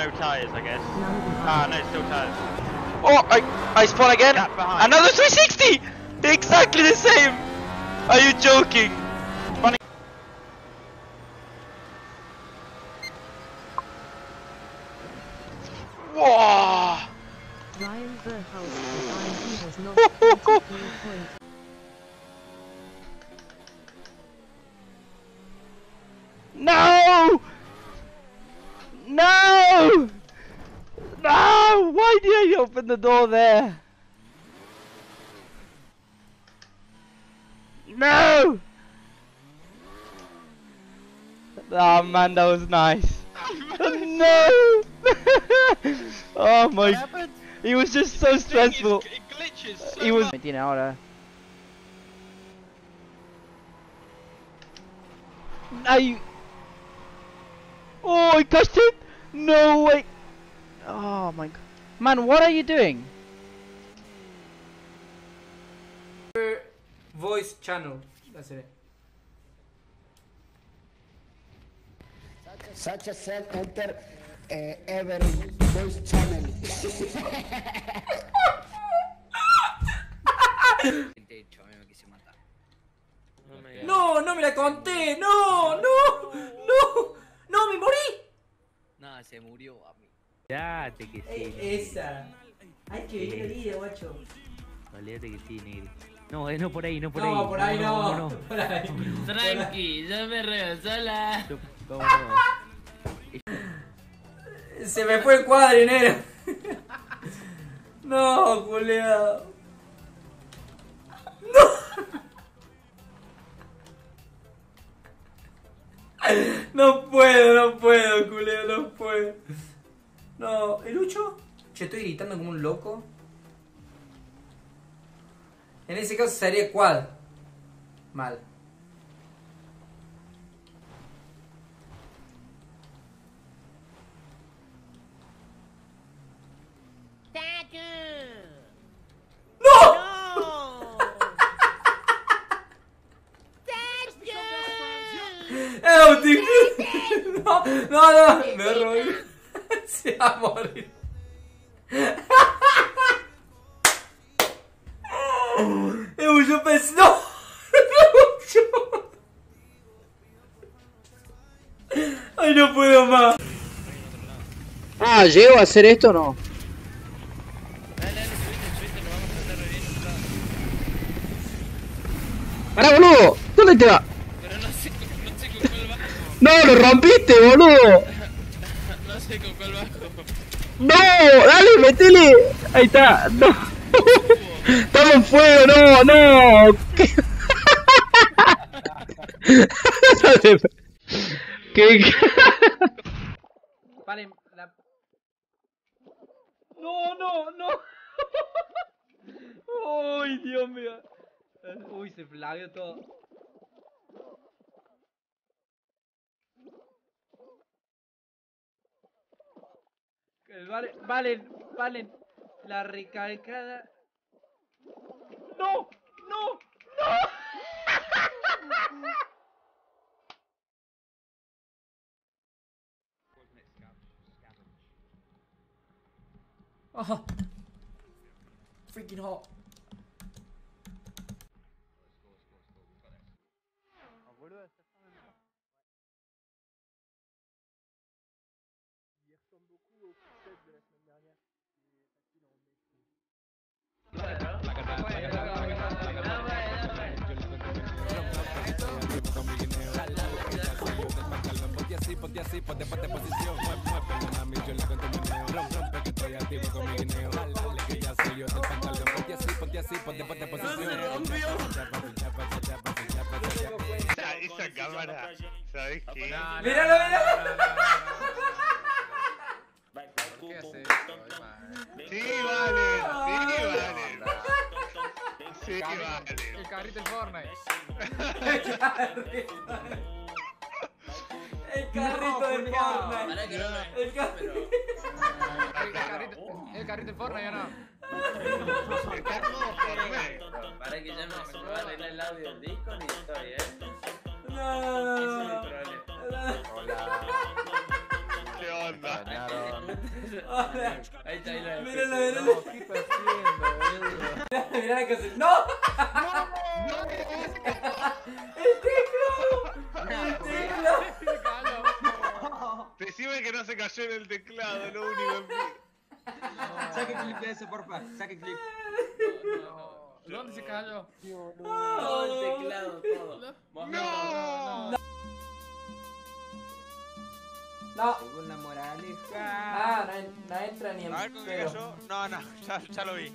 no tyres, I guess. Ah, no, still tyres. Oh, I, I spawn again. Gap behind. Another 360! Exactly the same! Are you joking? Whoa! Ryan Verhouse defined he has not No! Why did you open the door there? No! Oh man, that was nice. no! oh my. happened? It was just so stressful. It glitches so He was. much. Tiene ahora. No, you. Oh, I touched it! No way! Oh my god. Man, what are you doing? Voice channel. That's it. Such a cell enter uh, ever voice channel. No, no me la conté. No, no, no, no, me morí. No, se murió a mí. Date que sí. Esa. Hay que venir el video, guacho. Olvídate que sí, negro. No, eh, no por ahí, no por ahí. No, por ahí no. no. Por ahí. Tranqui, yo me reo sola. No. Se me fue el cuadrinero. No, culeado. No. No puedo, no puedo, culeo, no puedo. No, ¿el Lucho? Che, estoy gritando como un loco. En ese caso sería quad. Mal. ¡Eh, No, no, no, me robé. Se va a morir. Eh, yo pensé, no. Ay, no puedo más. Ah, ¿llego a hacer esto o no? ¡Pará, boludo! ¿Dónde te va? Pero no sé, no sé con cuál bajo. ¡No, lo rompiste, boludo! No sé con cuál bajo. ¡No! ¡Dale, metele! Ahí está, no. Estamos en fuego, no, no. ¿Qué? ¿Qué? Vale, la... No, no, no. Uy, Dios mío. Uy, se flagueó todo. Vale, vale, vale. La recalcada. ¡No! ¡No! ¡No! Oh. Freaking hot. Esa, esa cámara, ¿sabes qué? Míralo, míralo. Sí, vale, Sí, vale. El carrito del Fortnite. El carrito de Para Fortnite. que no me. El ca- Pero. El carrito, el carrito del Fortnite o no. Está todo Fortnite. Para que ya me se me va a arreglar el audio del disco y estoy, eh. No, no, Ese es no, no. problema. No. Dale onda. Hola. Ahí está, ahí la Míralo, míralo. ¿Qué está haciendo, boludo? Mirá la que hace. ¡No! ¡El teclado! ¡El teclado! Decime que no se cayó en el teclado, lo único que... Saque clip de ese, porfa. Saque clip. ¿Dónde se cayó? Todo el teclado, todo. ¡No! No. Según la moraleja. Ah, no, en- no entra ni en A ver con qué cayó. No, no, ya, ya lo vi.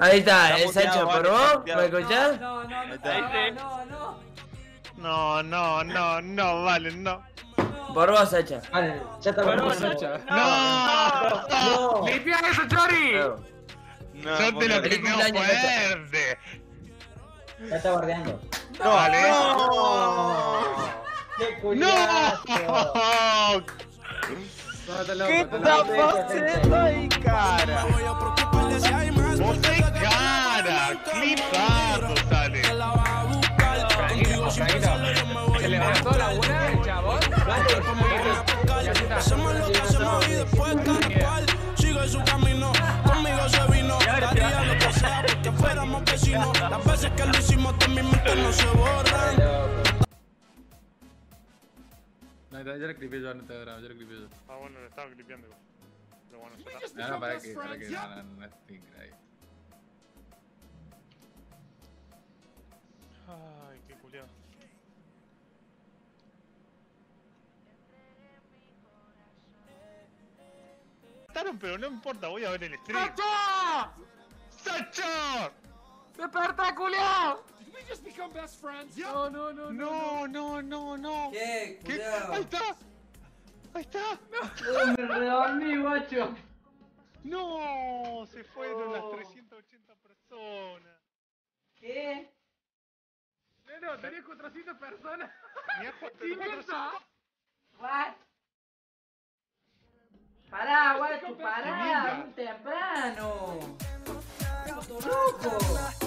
Ahí está, Está el Sacha, muteado, ¿por vos? ¿Me escuchás? No, no, no, no, no, no. No, no, no, no, vale, no. Por vos, Sacha. Vale, ya está Bueno, bueno. Sacha. ¡No! ¡Limpia eso, Chori! No, Yo te lo Sacha. fuerte. Ya está bardeando. No, vale. ¡Qué ¡No! loco, ¿Qué loco. pasando ahí, cara? ¡Vos qué cara! ¡Clipazo sale! Tranquilo, tranquilo. Se levantó la el chabón. Ya está. Sigue su camino, conmigo se vino. Daría lo que sea porque fuéramos vecinos. Las veces que lo hicimos de mi mente no se borran. No, ya le clipé yo, no te grabo, yo le clipé yo. Ah, bueno, lo estaba clipeando. Pero bueno, ya está. No, no, para que, para que, no, no, no, es tigre ahí. Ay, qué culiado. Mataron, pero no importa, voy a ver el stream. ¡Sacha! ¡Sacha! ¡Desperta, culiao! No, no, no, No, no, no, no. ¿Qué? Ahí está. Ahí está. Me redormí, guacho. No, se fueron las 380 personas. ¿Qué? No, tenés 400 personas. ¿Y 400. neta? What? Pará, guacho, pará, muy temprano. Loco.